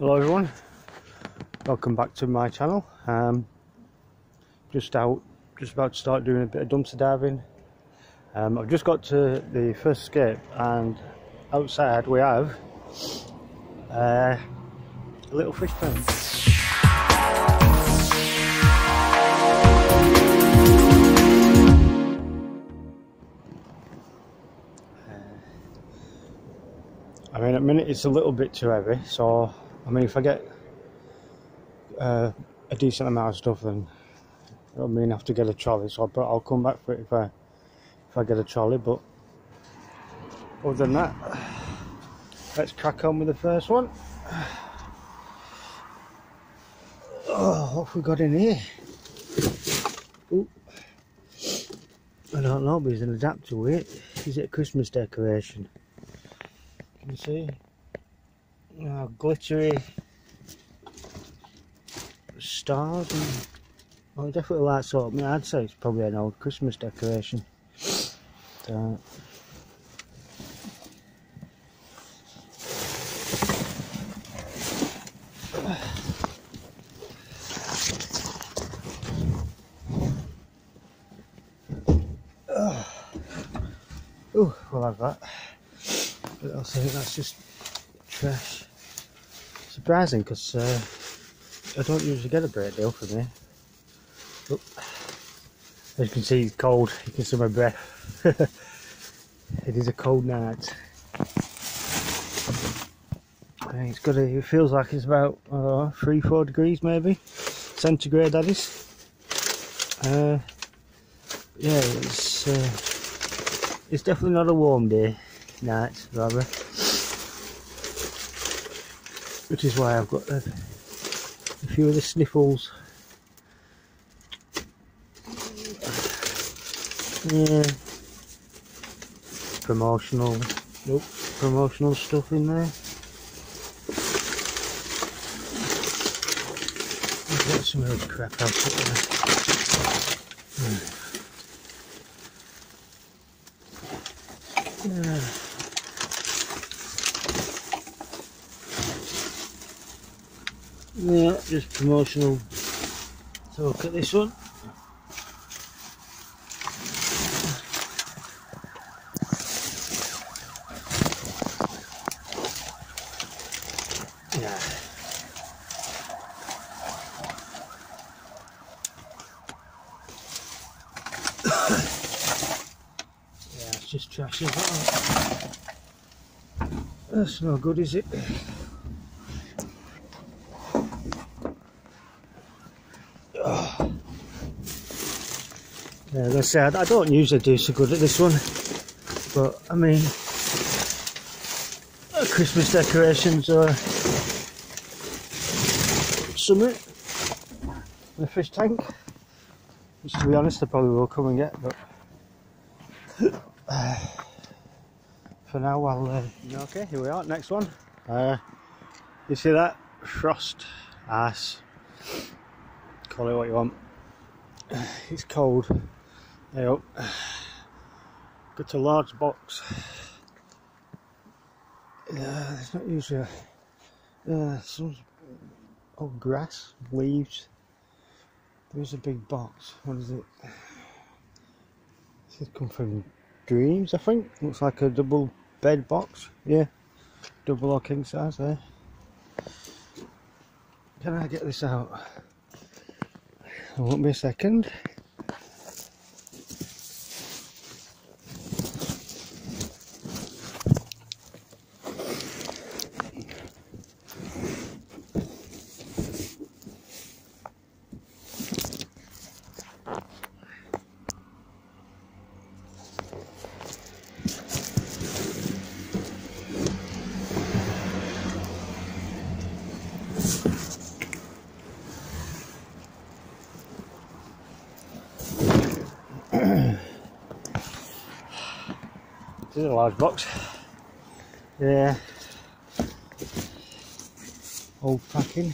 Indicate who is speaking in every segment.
Speaker 1: Hello everyone, welcome back to my channel. Um, just out, just about to start doing a bit of dumpster diving. Um, I've just got to the first skip and outside we have uh, a little fish pen. I mean, at the minute it's a little bit too heavy, so I mean, if I get uh, a decent amount of stuff, then I mean, I have to get a trolley. So, but I'll come back for it if I if I get a trolley. But other than that, let's crack on with the first one. Oh, what have we got in here? Ooh. I don't know, but there's an adapter with it. Is it a Christmas decoration? Can you see? Oh, glittery stars and well, definitely like sort. I mean, I'd say it's probably an old Christmas decoration. Oh, we'll have that. But also, I that's just trash. Surprising because uh, I don't usually get a great deal from here. As you can see, it's cold. You can see my breath. it is a cold night. Think it's got. A, it feels like it's about uh, three, four degrees maybe centigrade. That is. Uh, yeah, it's. Uh, it's definitely not a warm day, night rather. Which is why I've got a, a few of the sniffles. Yeah. Promotional, nope, promotional stuff in there. I've got some of crap I'll there. Yeah. Yeah, just promotional. So look at this one. Yeah. Yeah, it's just trash as well. That's no good, is it? Yeah, as I said, I don't usually do so good at this one, but I mean, uh, Christmas decorations are something. The fish tank, which to be honest, I probably will come and get, but for now I'll uh, okay? Here we are next one. Uh, you see that? Frost ice. Call it what you want. It's cold go got a large box yeah there's not usually a, some oh grass leaves there's a big box what is it this come from Dreams, I think. Looks like a double bed box. Yeah, double or king size there. Can I get this out? It won't be a second. Large box. Yeah. Old packing.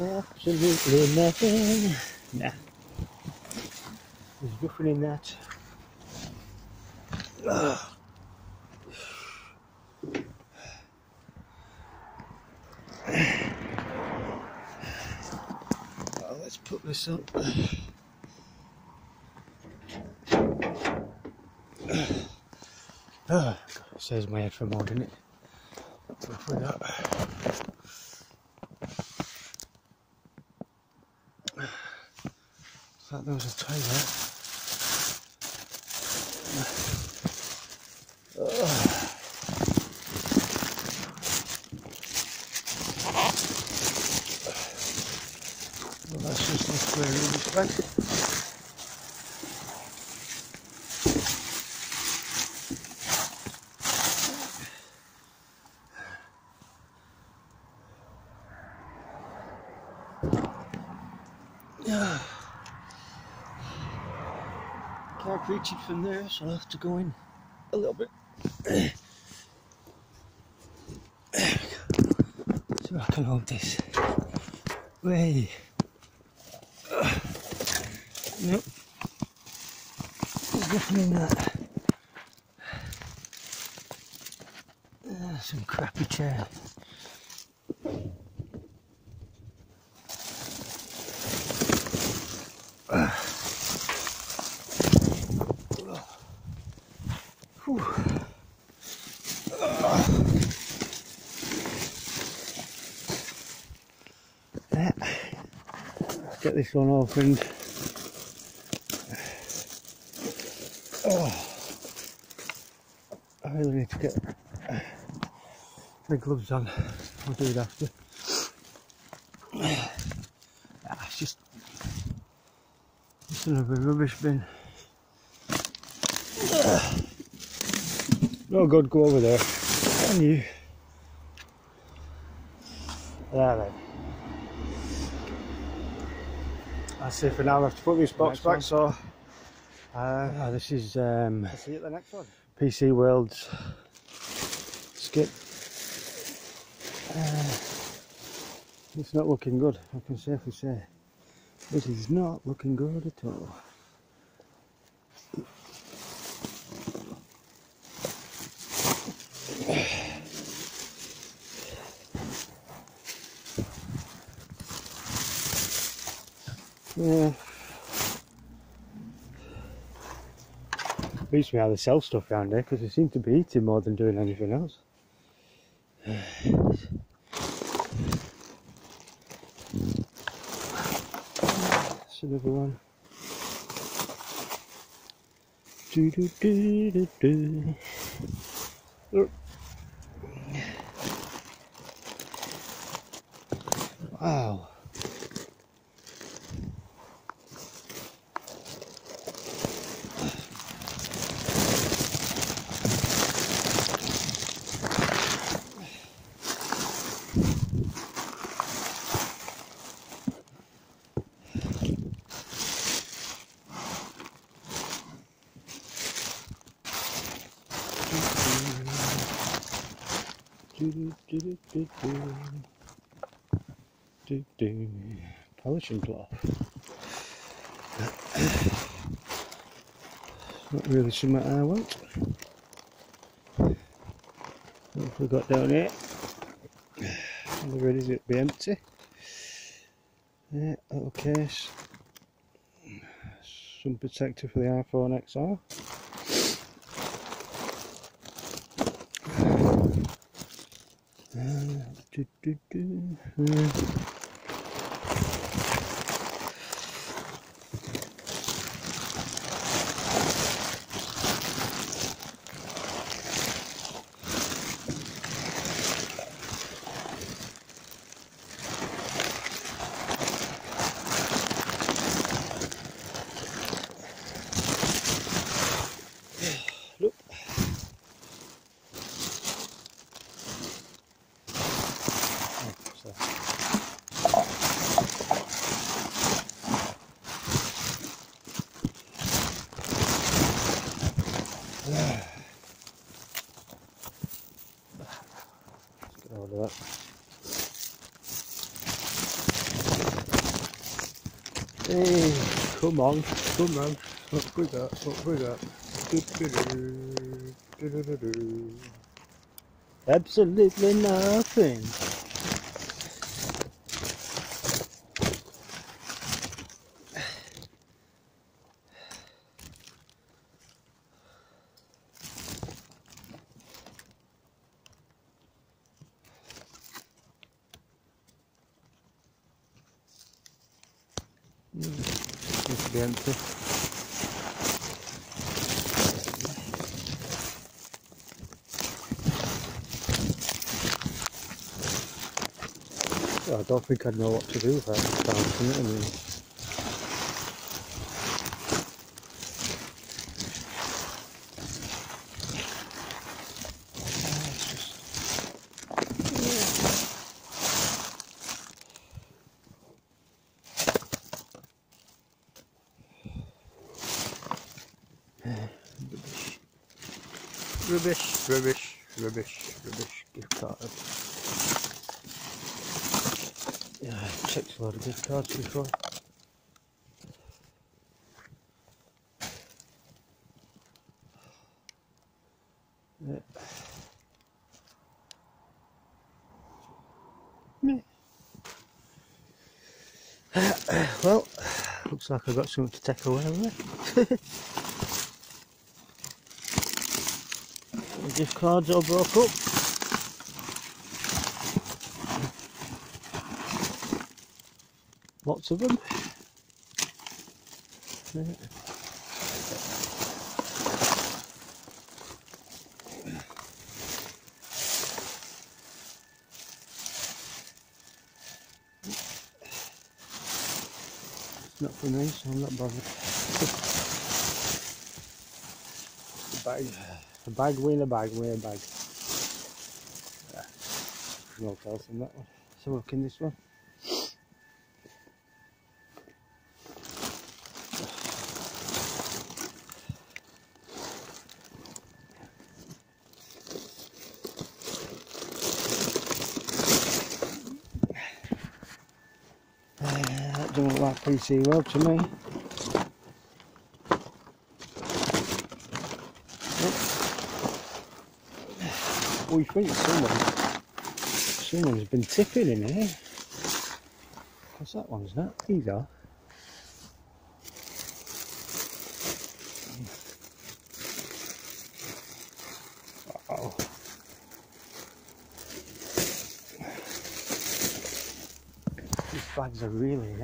Speaker 1: Absolutely nothing. Nah. There's nothing in that. Ugh. Well, let's up. Ah, it saves my head for more, didn't it? Off with that. There was a toilet. Well, that's just a square room spent. Yeah. Can't reach it from there, so I'll have to go in a little bit. So I can hold this. Way. Nope. In that. Ah, some crappy chair. Get this one opened. Oh. I really need to get my gloves on. I'll do it after. Ah, it's just, just another rubbish bin. No good, go over there. Can you? There then. That's it for now. I have to put this box back.
Speaker 2: one.
Speaker 1: So, uh, this is um,
Speaker 2: I'll see you at the next one.
Speaker 1: PC World's skip. It's not looking good. I can safely say This is not looking good at all. Yeah. Beats we have they sell stuff around here because they seem to be eating more than doing anything else. Another one. Do do do do do. Wow. Do, do, do, do, do. Polishing cloth. Not really something I want. What have we got down here? The is it be empty? Yeah, little case. Some protector for the iPhone XR. Uh, do, do, do. Uh, Look. Oh, so. Let's get hold of that. Hey. Come on, come on. What we got? What we got? Do-do-do, do-do-do-do. Absolutely nothing. Seems to be empty. I don't think I'd know what to do without bouncing it. I mean, rubbish, rubbish, rubbish, rubbish. Gift card. Yeah, I checked cards before. Yeah. Well, looks like I've got something to take away with me. Gift cards all broke up. Lots of them. Not for me, so I'm not bothered. bag, a bag win a bag win a bag. Yeah. No else in that one. So look in this one. PC well to me. We think someone, someone's been tipping in here. What's that one's that? These are. Oh. These bags are really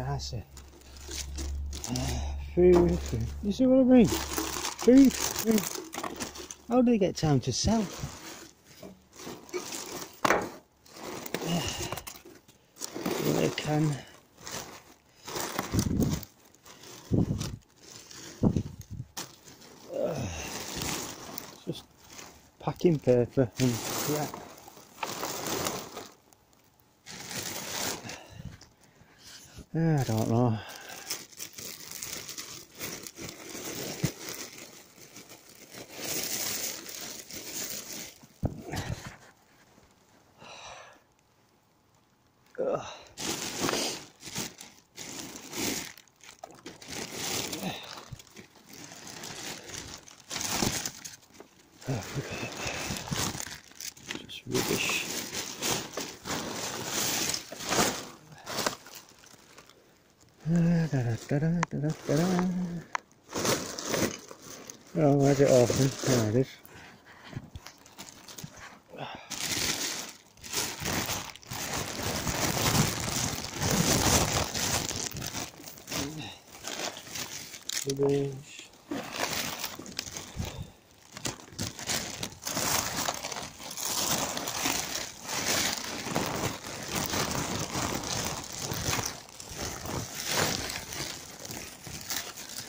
Speaker 1: Food. You see what I mean? Food. How do they get time to sell? Well, they can. Just packing paper and crap. I don't know. Ugh. Oh, look at it. Just rubbish. Da, da, da, da, da, da, da, da. Where's it open? There it is. Rubbish.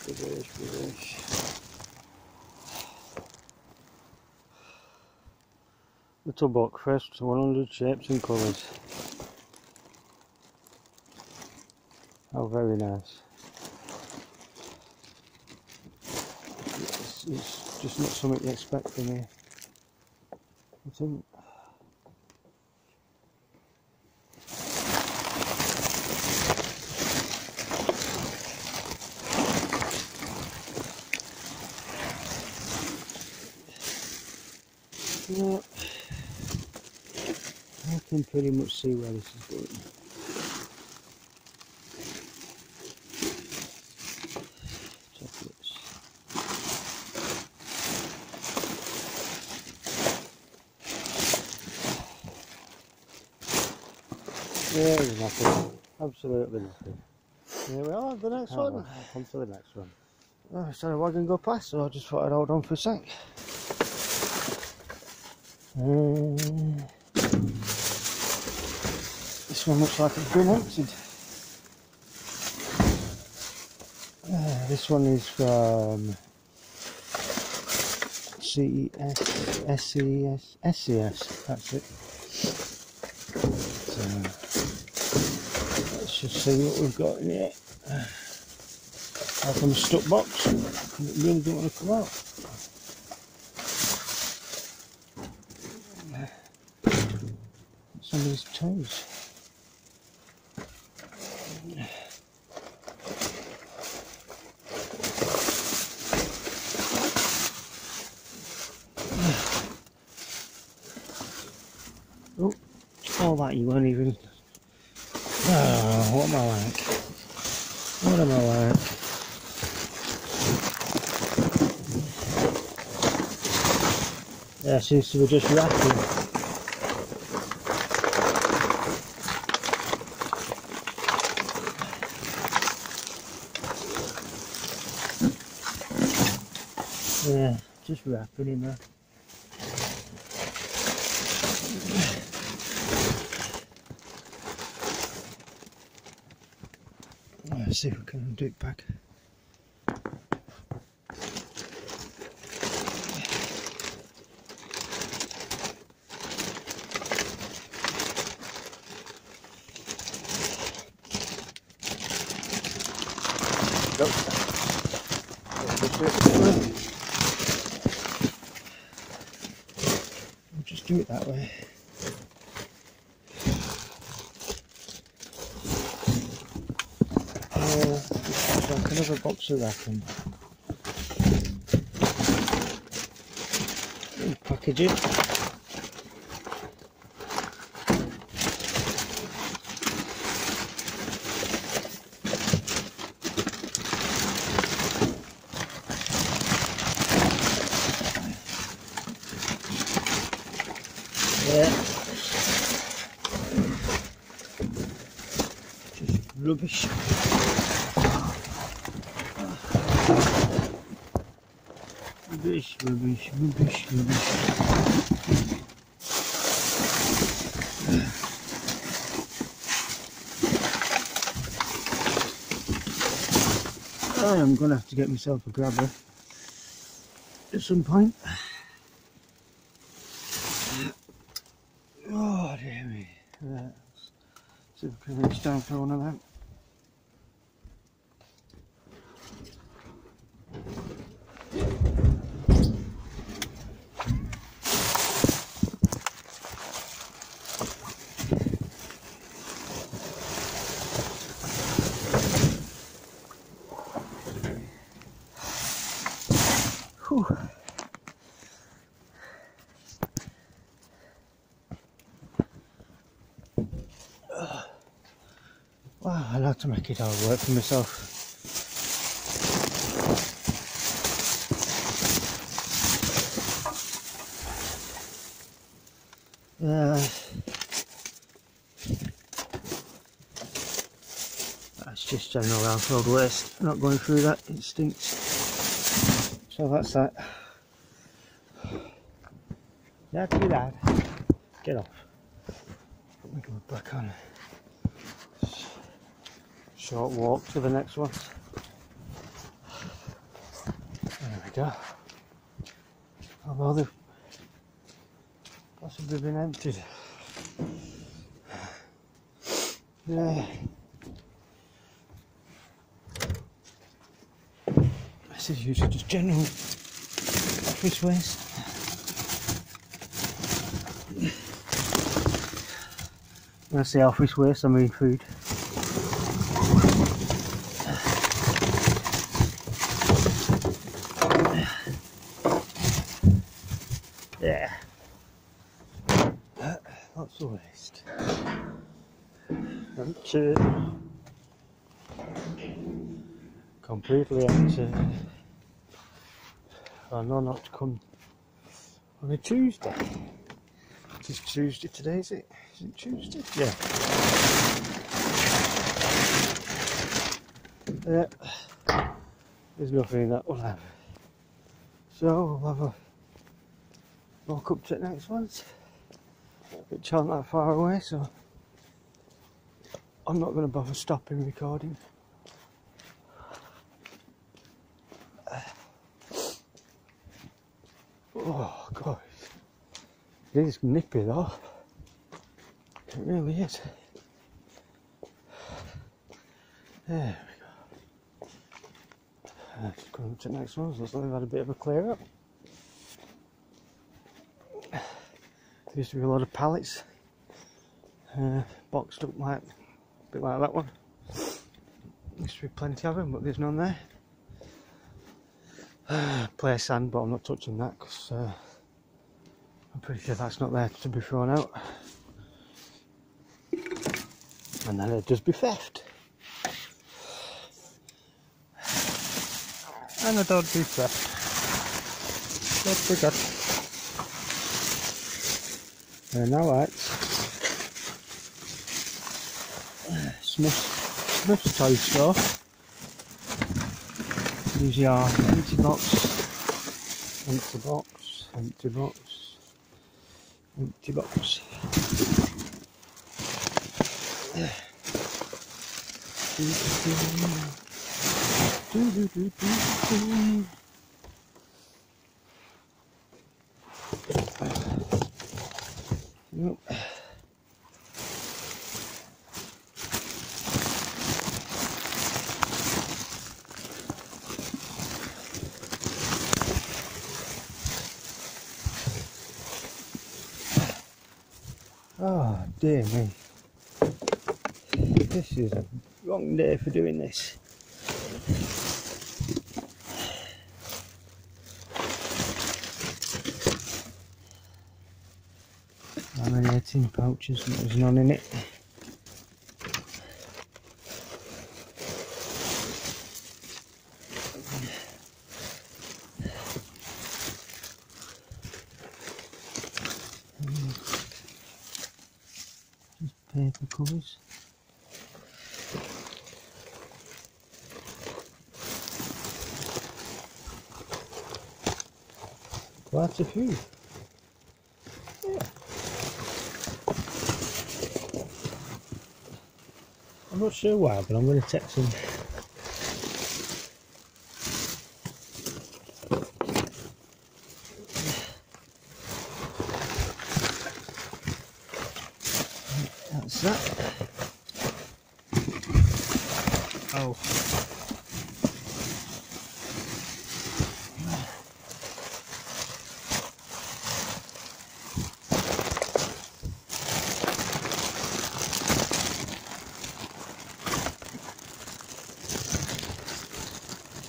Speaker 1: Rubbish, rubbish. Little book, crisps, 100 shapes and colours. Oh, very nice. It's, it's just not something you expect from me. I think. Yeah. I can pretty much see where this is going. There is nothing. Absolutely nothing. Here we are, the next
Speaker 2: Oh,
Speaker 1: one.
Speaker 2: on to the next one.
Speaker 1: Oh, I saw a wagon go past, so I just thought I'd hold on for a sec. This one looks like it's been emptied. Uh, this one is from CES, SCES, SCS, that's it. So, let's just see what we've got in here. Out from a stuck box. It really don't want to come out. Somebody's toes. Oh, all that you won't even. Oh, what am I like? What am I like? Yeah, seems to be just wrapping. Yeah, just wrapping in there. Let's see if we can do it back.
Speaker 2: Just do it
Speaker 1: that way. Uh, it's like another box of wrapping. Package it. Rubbish. Rubbish, rubbish, rubbish. I am gonna have to get myself a grabber at some point. Oh dear me. Right. See if we can reach down for one of them. To make it all work for myself. Yeah. That's just general household waste. Not going through that, it stinks. So that's that. That's it, lad. Get off. Put my glove back on. Short walk to the next one. There we go. Although they've possibly been emptied. Yeah. This is usually just general office waste. When I say office waste, I mean food. Yeah. the waste. Empty. Completely empty. Uh, I know not to come on a Tuesday. It is Tuesday today, is it? Is it Tuesday? Yeah. Yeah. There's nothing in that will have. So we'll have a walk up to the next ones. Which aren't that far away, so I'm not going to bother stopping recording. Oh god, it is nippy though. It really is. There we go. Just going to the next one. Looks like we've had a bit of a clear up. There used to be a lot of pallets uh, boxed up like a bit like that one. Used to be plenty of them, but there's none there. play sand, but I'm not touching that because uh, I'm pretty sure that's not there to be thrown out. And then it'd just be theft. And I don't do theft. Don't forget. And now Smyth, Smyth's toy store. Here's your empty box, empty box, empty box, empty box. Yep. Oh dear me. This is a wrong day for doing this. Laminating pouches and there's none in it. paper covers. Quite a few. Yeah. I'm not sure why, but I'm going to take some That's that. Oh.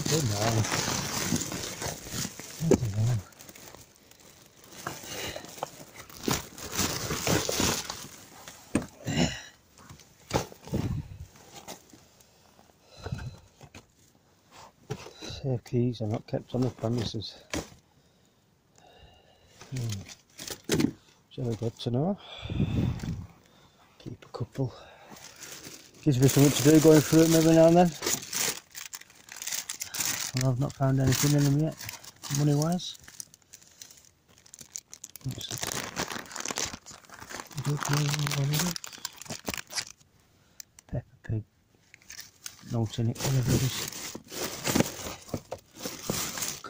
Speaker 1: Good night. Keys are not kept on the premises. Hmm. So good to know. Keep a couple. Gives me something to do going through them every now and then. Well, I've not found anything in them yet, money wise. Peppa Pig. Note in it, whatever it is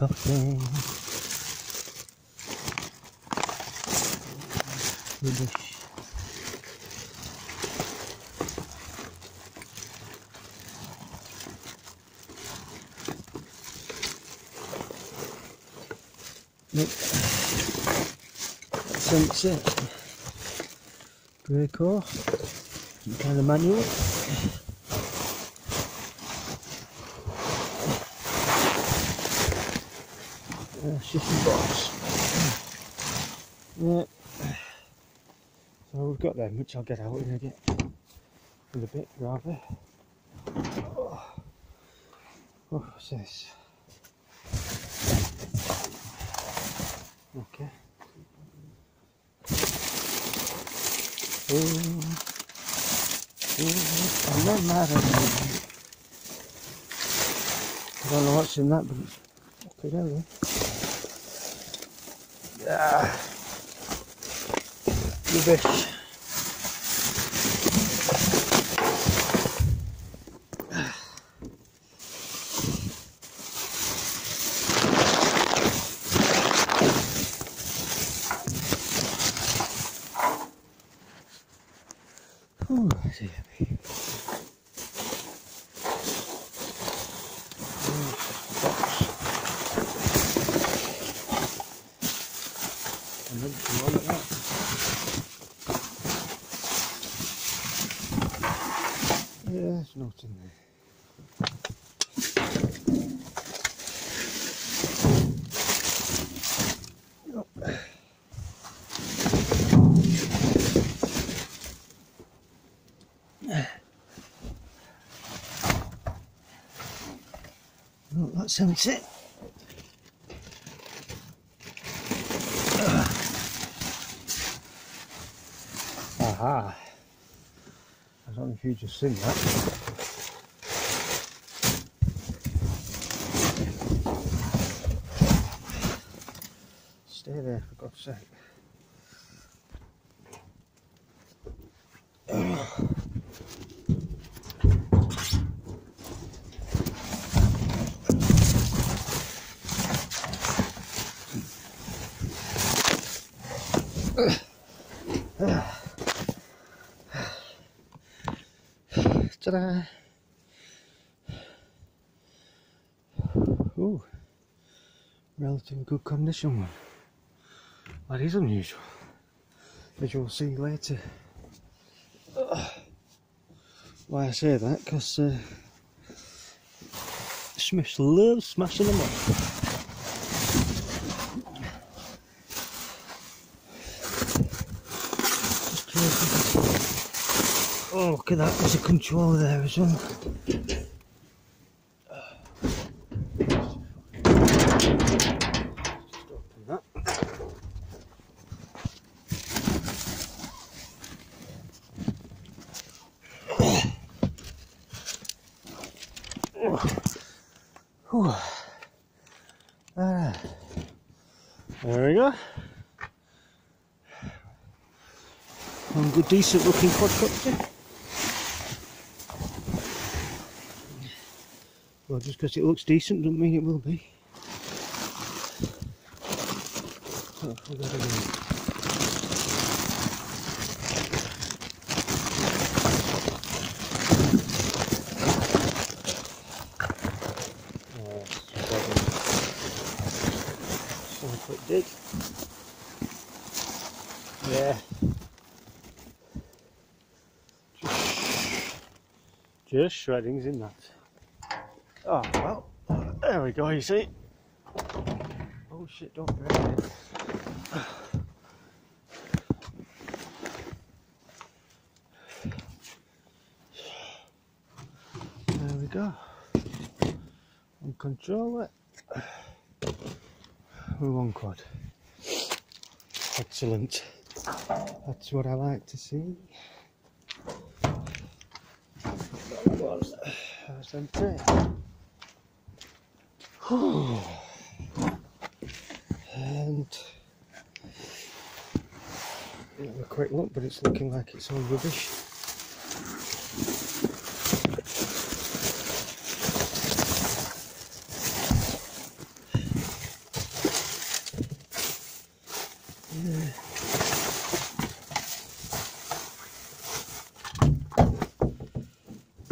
Speaker 1: Rubbish. Nope. Sensor. Breaker. Some kind of manual. Uh, box. Yeah. So we've got them, which I'll get out in a bit, in a bit rather. Oh, oh what's this? Okay. Ooh. Ooh, I'm not mad at you. I don't know what's in that, but okay, there Yeah. Rubbish. Ooh, dear me. And then come on like that. Yeah, there's nothing there. Yep. Sounds it. Aha. I don't know if you just seen that. Stay there for God's sake. Ta-da! Ooh, relatively good condition one. That is unusual, as you'll see later. Why I say that, because uh, Smyths love smashing them up. Just curious. Oh, look at that, there's a controller there as well. There we go. One good, decent looking quadcopter. Well, just because it looks decent doesn't mean it will be. Oh. Yeah. Just, just shreddings in that. Oh well, there we go. You see. Oh shit! Don't break it. There we go. And control it with one quad. Excellent. That's what I like to see. That that's empty. And have a quick look, but it's looking like it's all rubbish. Yeah.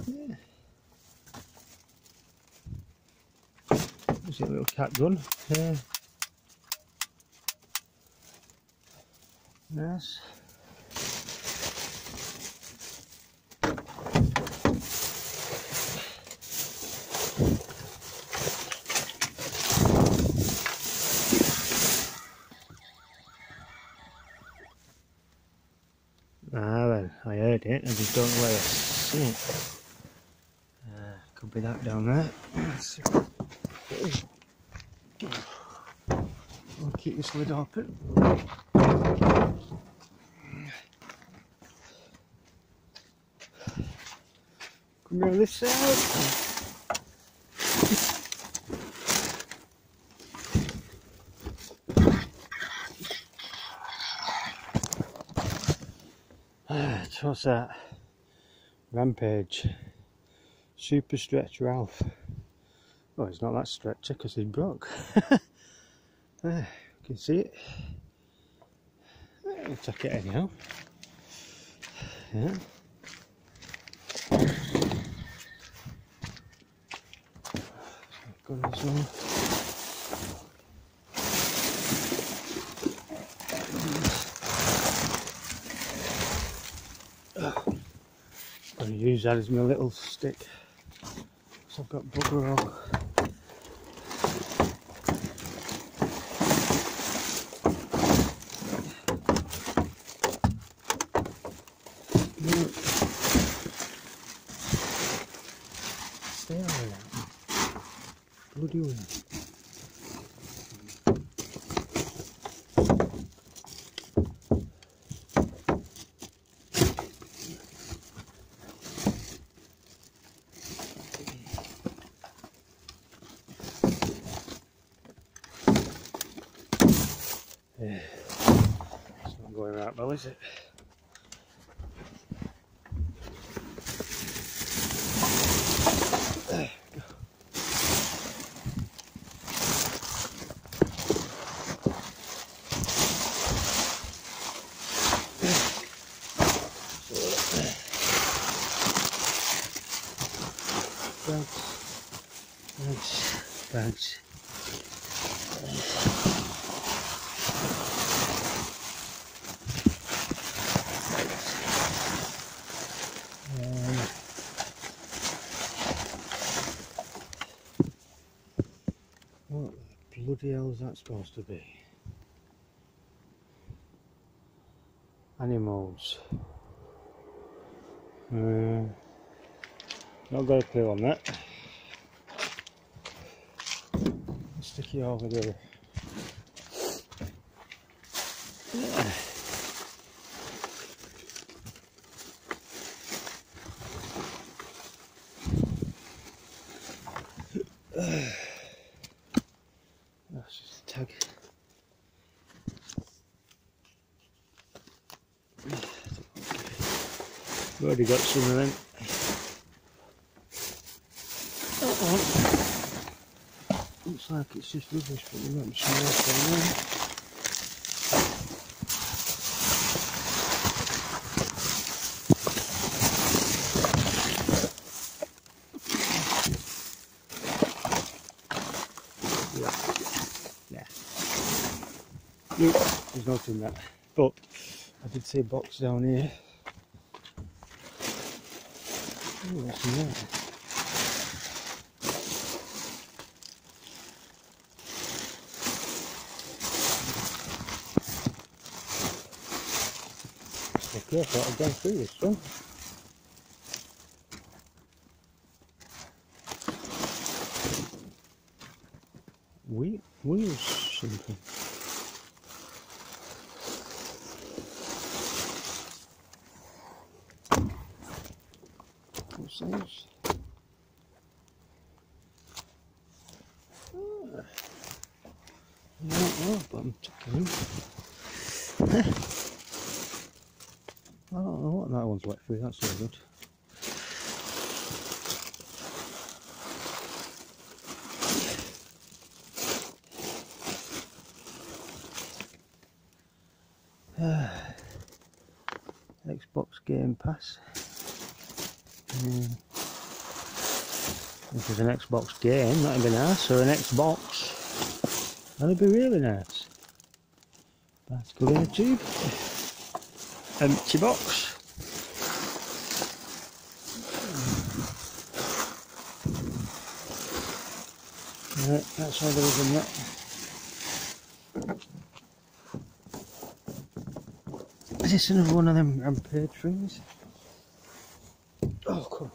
Speaker 1: Yeah. There's a little cat gun. Yeah. Yes. it, I just don't know where I've seen it. Uh, could be that down there. I'll keep this. Come around this. Ah, what's that? Rampage. Super Stretch Ralph. Well, it's not that stretcher because he's broke. can see it. I'll take it anyhow. Yeah. Got this one. I'm going to use that as my little stick. So I've got bugger all. No. Stay on that. Bloody well. Yeah. It's not going right well, is it? There we go. Bounce, bounce, bounce. Um, what the is that supposed to be? Animals. Uh, not got a clue on that. Stick it over there. That's just a tag. We've some of. Uh-oh. Looks like it's just rubbish, but we've got some more down there. Yeah. Nope, there's nothing in that. But I did see a box down here. Oh, what's in there? Okay, I thought I'd gone through this one. Wheel, wheels something. What's this? Ah. I don't know, but I'm checking them. I don't know what that one's wet through, that's all good. Xbox Game Pass. Mm. If there's an Xbox game, that'd be nice, or an Xbox. That'd be really nice. That's good in a tube. Empty box. Right, that's all there is in that. Is this another one of them rampage things? Oh, come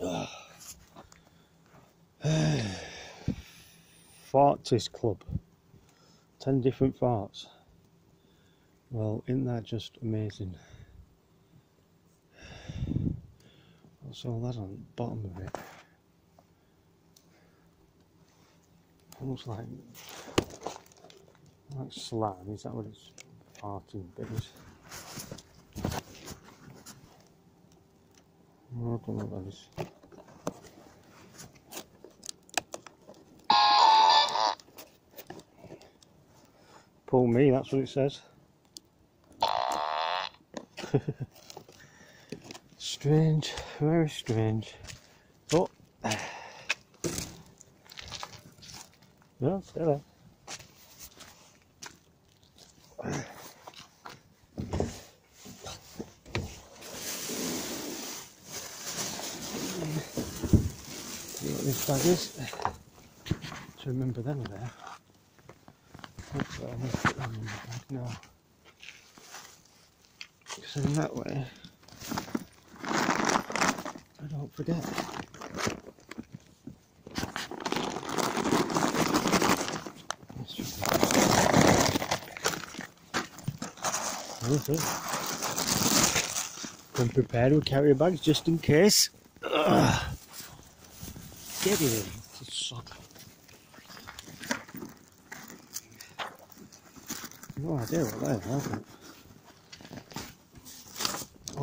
Speaker 1: on. Fartist Club. Ten different farts. Well, isn't that just amazing? All that on the bottom of it? Looks like like slime, is that what it's farting bit is? I don't know what that is. Pull me, that's what it says. strange, very strange. Oh, no, stay there. See what this bag is. To remember them there. That's what I'm going to put them in the bag now. So in that way, I forget. Okay. Come prepared with carrier bags just in case. Ugh. Get in, sod. No idea what that is, have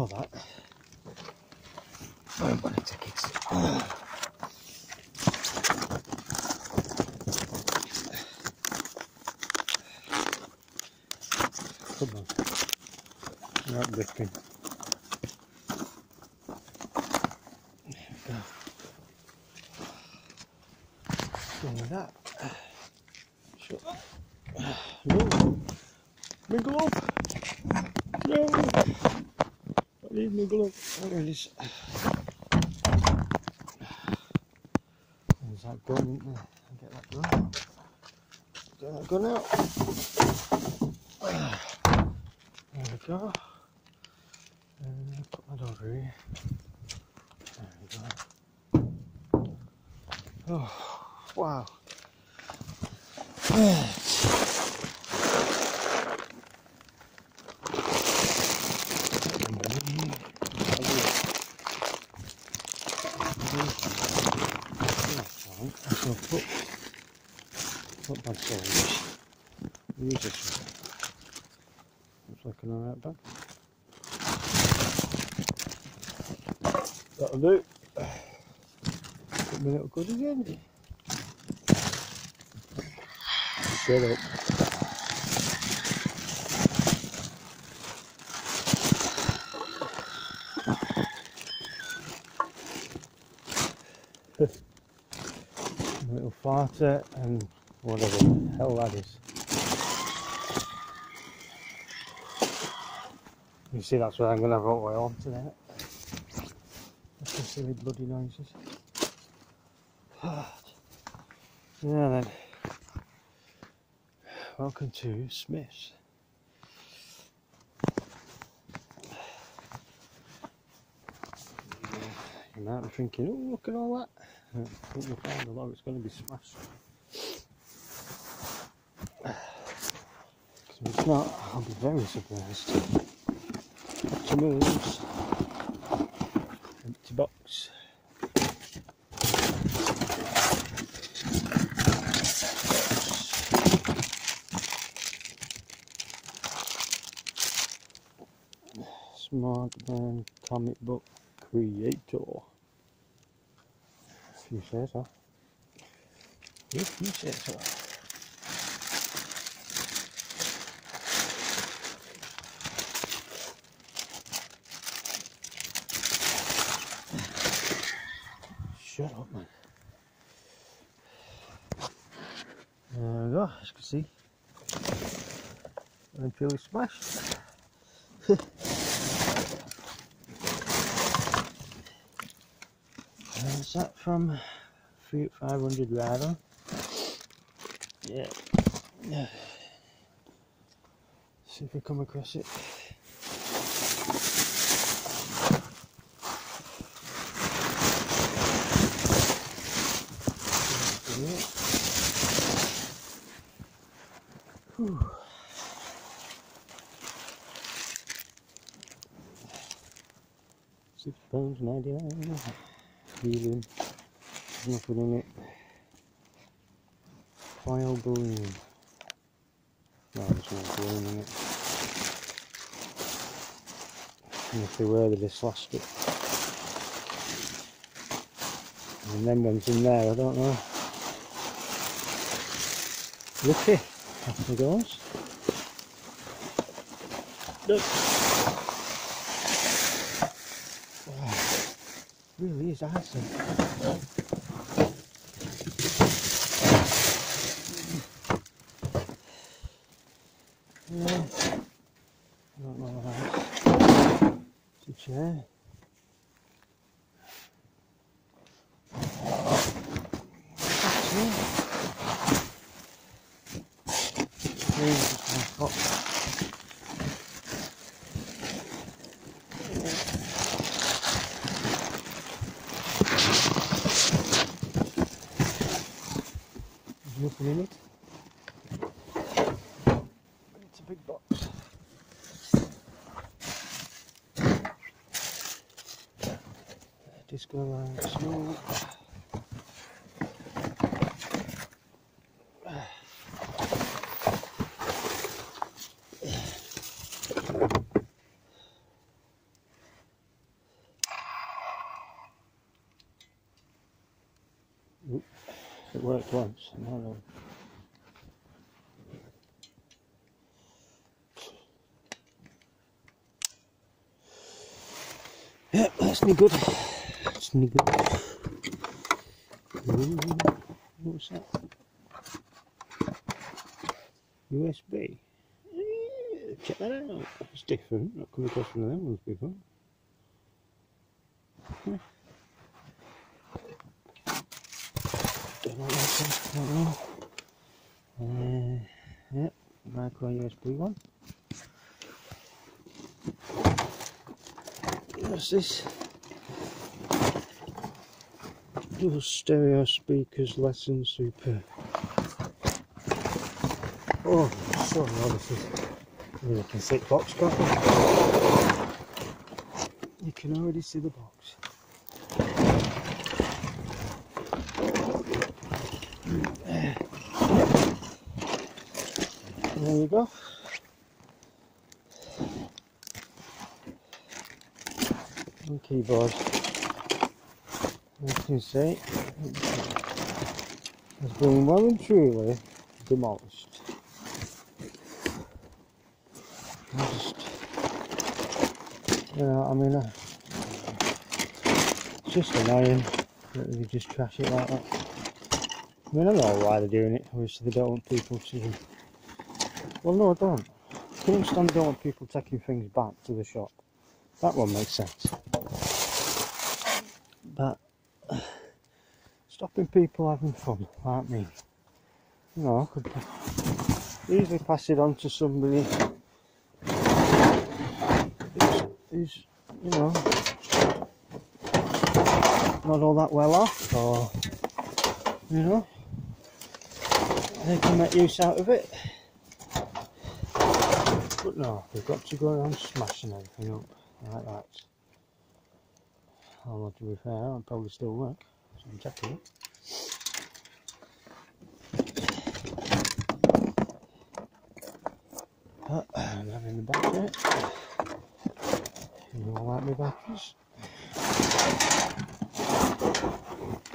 Speaker 1: that. I'm gonna take it. Come on. You're not lifting. There we go. Go with that. Shut up. No. Mingle up. No. I need mingle is. There's that gun, there? Get that gun. Get that gun out. There we go. And put that over here. There we go. Oh, wow. So put, Use this one. Looks like an alright bag. That'll do. Put my little goodies in. Shut up. A little farter and whatever the hell that is. You see that's where I'm going to have oil on today. That's the silly bloody noises. yeah then. Welcome to Smyth's. You might be thinking, oh look at all that. Uh, I think you'll find a lot of it's going to be smashed. So it's not, I'll be very surprised. Tomatoes. Empty box. Smart Man comic book creator. If you say so. If you say so. Shut up, man. There we go, as you can see. I'm purely smashed. Is that from three- 500 radar? Yeah. yeah. See if we come across it. Six pounds ninety nine. Helium. Nothing in it. File balloon. No, there's no balloon in it. And if they were, they just lost it. And then one's in there, I don't know. Lucky, off it goes. Look. Wow. Really is awesome. Yeah. I don't know what else. It's a chair. That's it. Jesus, my foot. There's nothing in it. It's a big box. Disco lights, no. Oop, It worked once, no. Yeah, that's no good. That's no good. Ooh, what's that? USB. Check that out. It's different. Not come across one of them ones before. Don't. Uh, yeah, micro USB one. What's this? Dual stereo speakers, lesson super. Oh, so is. You can see the box, can't? You can already see the box. There you go. And keyboard. As you see, has been well and truly demolished. I just, you know, I mean, uh, it's just annoying that they just trash it like that. I mean, I don't know why they're doing it. Obviously, they don't want people to. Well, no, I don't. I can understand they don't want people taking things back to the shop. That one makes sense. But stopping people having fun, like me. You know, I could easily pass it on to somebody who's, who's you know, not all that well off, or you know, they can make use out of it. No, they've got to go around smashing everything up like that. Although to be fair, it'll probably still work. So I'm checking it. But I'm having the battery. You all like my batteries?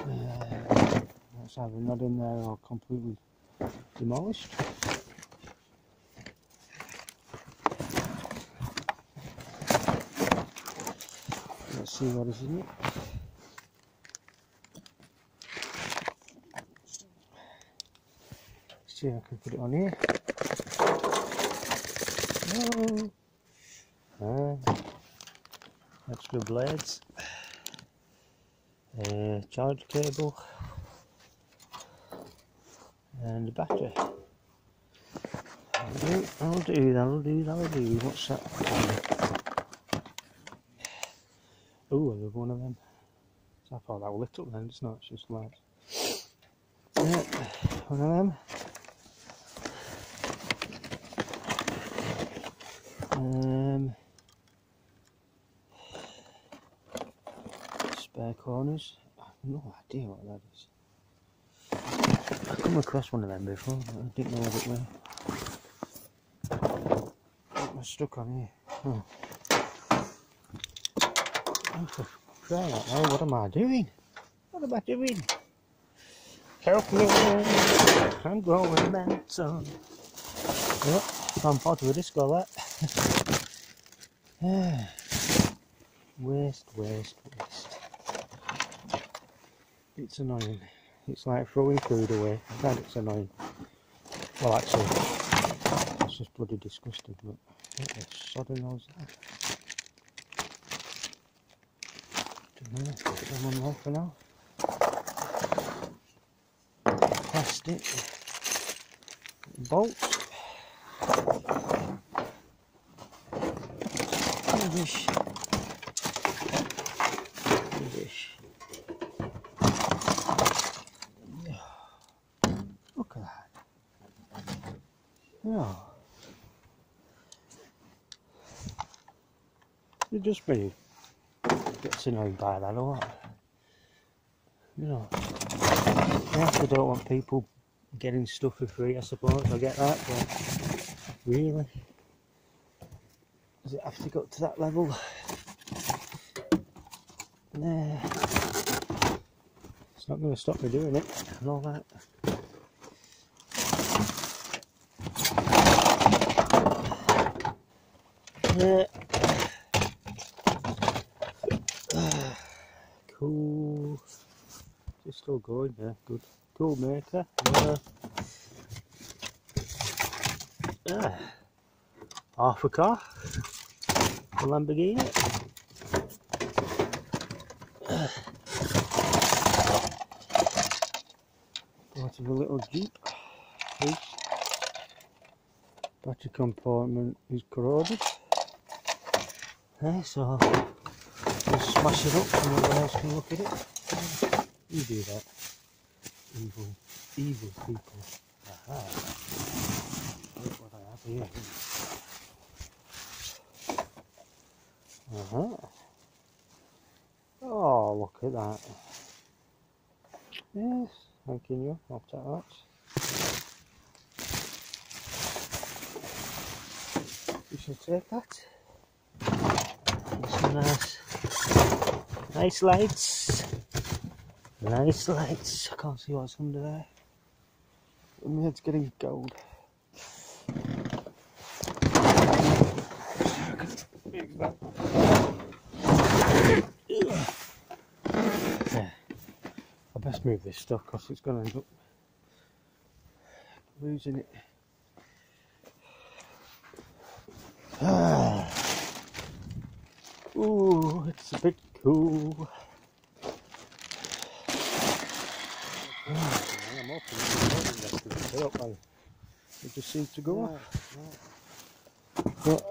Speaker 1: Uh, that's either not in there or completely demolished. In it. See if I can put it on here. Ah. extra blades. Uh, charge cable. And a battery. That'll do, that'll do, that'll do. What's that? Oh, I love one of them. So I thought that lit up then, it's not, it's just light. Yeah, one of them. Um, spare corners. I have no idea what that is. I've come across one of them before, but I didn't know what it was. What was stuck on here? Oh. Crying out what am I doing? What am I doing? Help me! I'm going mental. Yep, I'm part of a disco that. waste, waste, waste. It's annoying. It's like throwing food away. I find it's annoying. Well, actually, it's just bloody disgusting. But what the sodding hell's that? Know. Someone there for now. Plastic. Bolts. Rubbish. Rubbish. Look at that. Yeah. You just me annoyed by that a lot. You know. I actually don't want people getting stuff for free, I suppose. I get that, but really? Does it have to go to that level? Nah. It's not going to stop me doing it and all that. Yeah. Cool. It's still going there. Good. Cool maker. Yeah. Ah. Half a car. A Lamborghini. Part of a little Jeep. Battery compartment is corroded. Okay, so we'll smash it up so no one else can look at it. You do that. Evil, evil people. Aha. Look what I have here. Uh-huh. Oh, look at that. Yes, thanking you. I'll take that. You should take that. Some nice, nice lights. Nice lights. I can't see what's under there. My head's getting gold. I best move this stuff because it's going to end up losing it. Ah. Ooh, it's a bit cool. Open it and it just seems to go off. But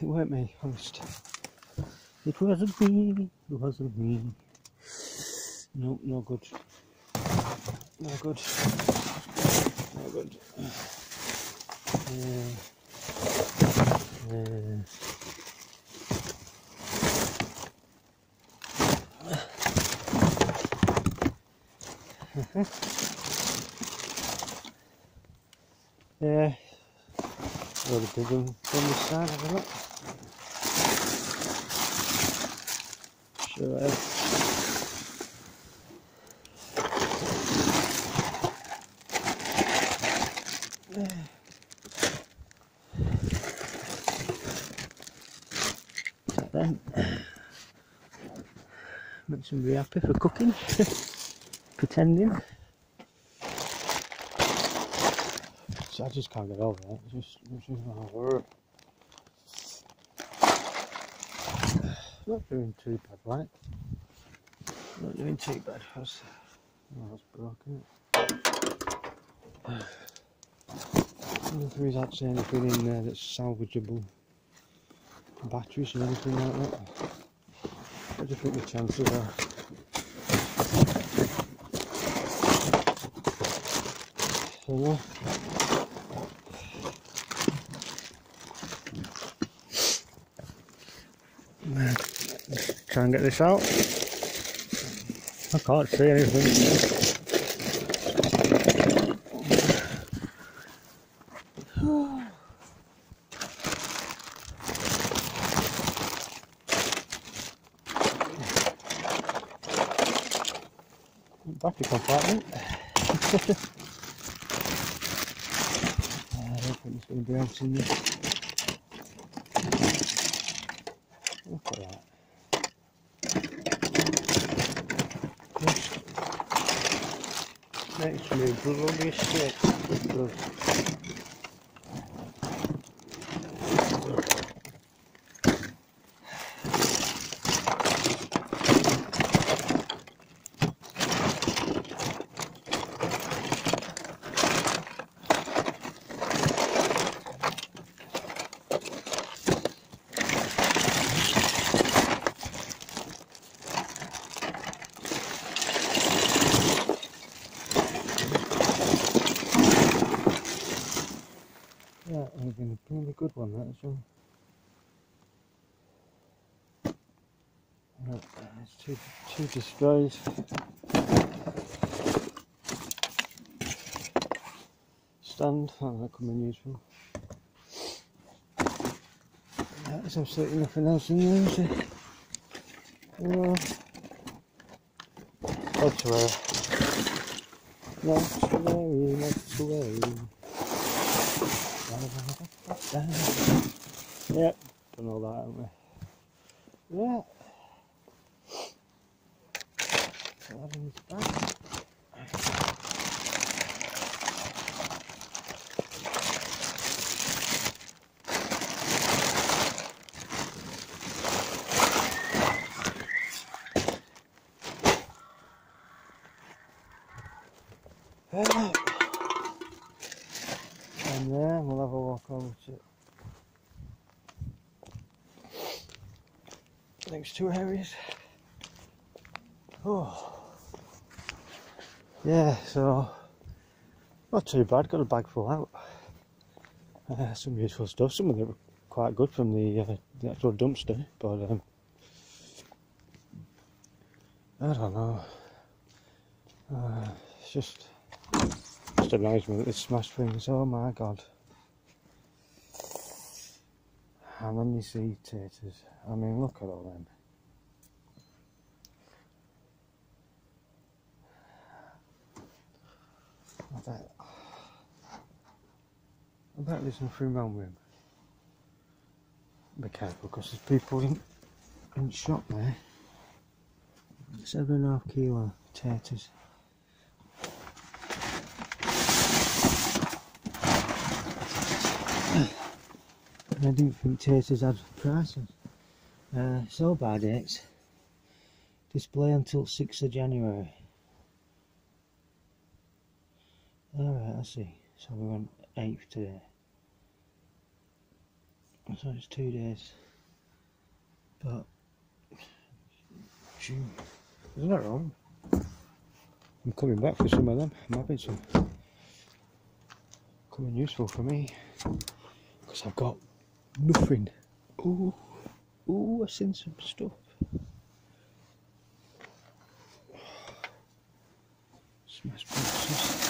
Speaker 1: it weren't me, honest. It wasn't me, it wasn't me. No, no good. No good. No good. Uh, uh, yeah. Got a big one from the side, a look. Sure have. That then. Makes somebody happy for cooking. Pretending. I just can't get over it. It's just, it's just not work. Not doing too bad, right? Not doing too bad. That's, oh, that's broken. I wonder if there is actually anything in there that's salvageable. Batteries or anything like that. What do you think the chances are? So, yeah. Try and get this out. I can't see anything. Battery compartment. I don't think it's going to be empty in this. Look at that. Just makes me bloody sick. Blood. Yeah, it's been a really good one, that as well. Right, it's two, displays. Stand, oh, that could be useful. Yeah, there's absolutely nothing else in there, is there? No. Not to worry. Not to worry, not to worry. Yep, done all that, haven't we? Yeah. So that is back. And then we'll have a walk over to next two areas. Oh, yeah. So not too bad. Got a bag full out. Uh, some useful stuff. Some of them were quite good from the uh, the actual dumpster, but um, I don't know. Uh, it's just just annoys me that they smash things. Oh my god. And then you see taters. I mean, look at all them. I bet, Bet there's nothing wrong with him. Be careful because there's people in, in shop there. Seven and a half kilo taters. I didn't think taters had prices. Uh, so by dates. Display until 6th of January. Alright, I see. So we went 8th today. So it's two days. But, June. Isn't that wrong? I'm coming back for some of them. I'm having some. Coming useful for me. Because I've got nothing. Ooh, ooh, I've seen some stuff. Smash boxes.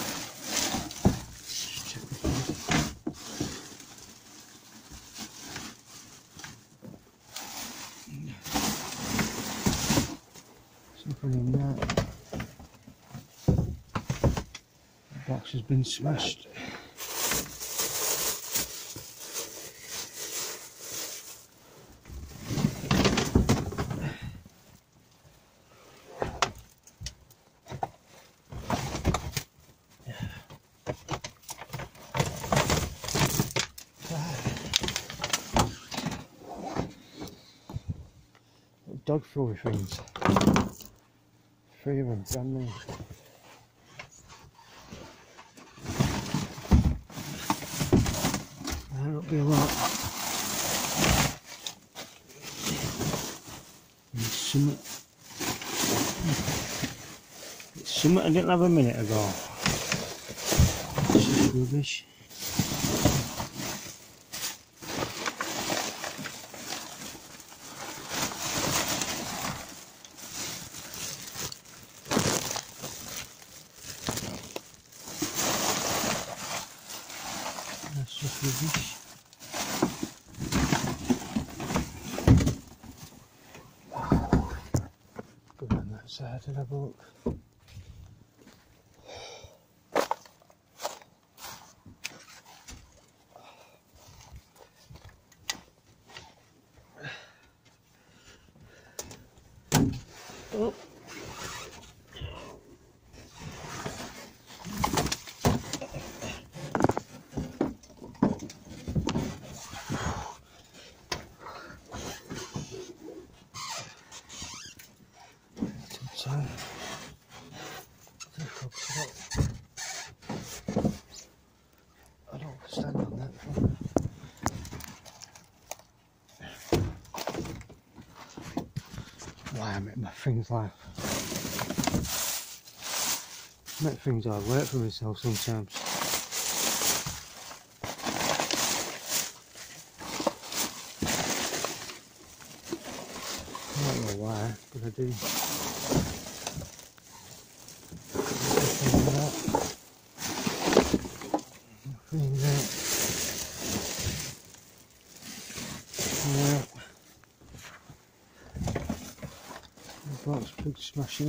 Speaker 1: Just check the front. There's nothing in that. The box has been smashed. Dog fluid things. Three of them, brand new. I didn't have a minute ago. This is rubbish. That's just rubbish. Go on that side of the book. Things like make things I work for myself sometimes. I don't know why, but I do. Nothing there. Yeah. The box Oh,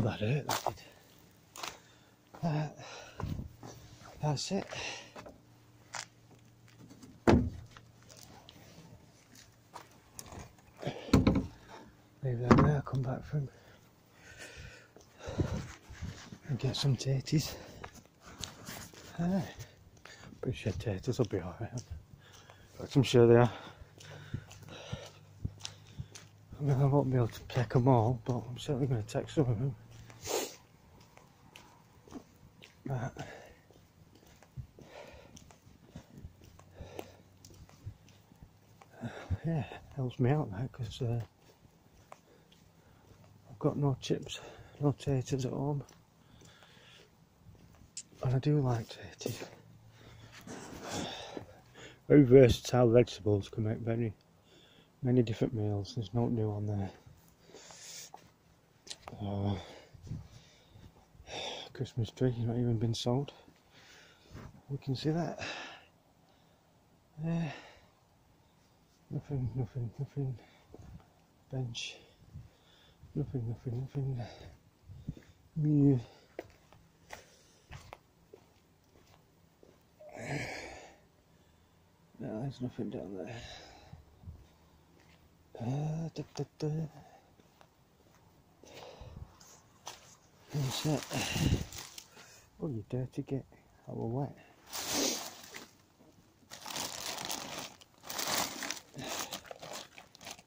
Speaker 1: that hurt. Uh, that's it. Leave that from and get some tatties. Uh, pretty sure tatties will be alright. I'm sure they are. I mean, I won't be able to pick them all, but I'm certainly going to take some of them. But, yeah, helps me out that because uh, got no chips, no taters at home. And I do like taters. Very versatile vegetables can make very many different meals. There's no new on there. Uh, Christmas tree not even been sold. We can see that. Yeah. Nothing, nothing, nothing. Bench. Nothing, nothing, nothing. Mew. No, there's nothing down there. Uh, da, da, da. What's that? Oh, you dirty git. I will wet.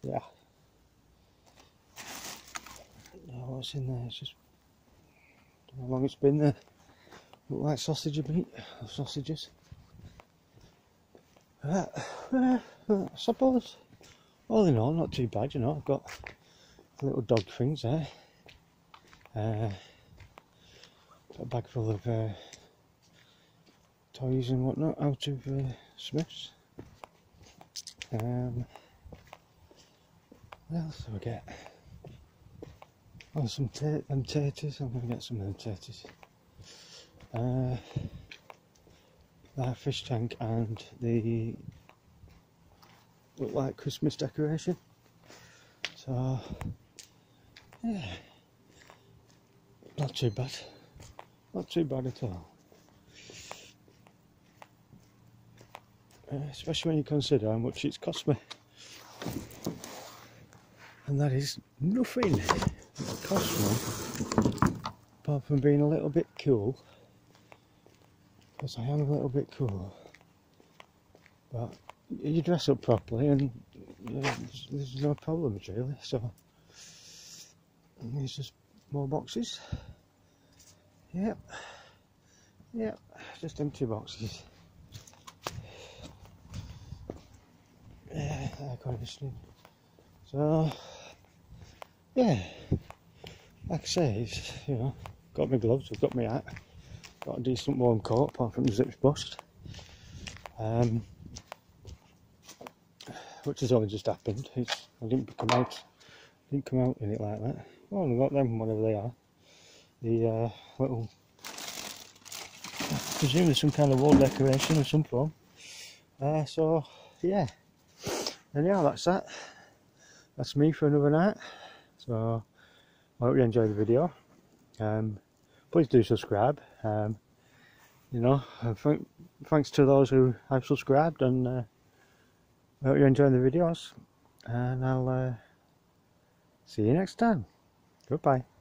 Speaker 1: Yeah. No, what's in there? It's just how long it's been there. Look like sausage meat, or sausages. Uh, uh, I suppose. All in all, not too bad, you know. I've got little dog things there. Uh, got a bag full of uh, toys and whatnot out of uh, Smyths. Um, what else do I get? Oh, some them taters. I'm gonna get some of them taters. Uh, that fish tank and the look like Christmas decoration. So yeah, not too bad. Not too bad at all. Uh, especially when you consider how much it's cost me. And that is nothing. Cost apart from being a little bit cool, because I am a little bit cool. But you dress up properly and there's, no problems really. So there's just more boxes. Yep. Yep. Just empty boxes. Yeah, air conditioning. So yeah, like I say, you know, got my gloves, I've got my hat, got a decent warm coat apart from the zips bust. Um, which has only just happened. It's, I didn't come out, didn't come out in it like that. Well, I got them, whatever they are. The uh, little, I presume there's some kind of wall decoration of some form. Uh, so, yeah. Anyhow, that's that. That's me for another night. So, I hope you enjoyed the video. Um, please do subscribe. Um, you know, th thanks to those who have subscribed and uh, I hope you're enjoying the videos and I'll uh, see you next time. Goodbye.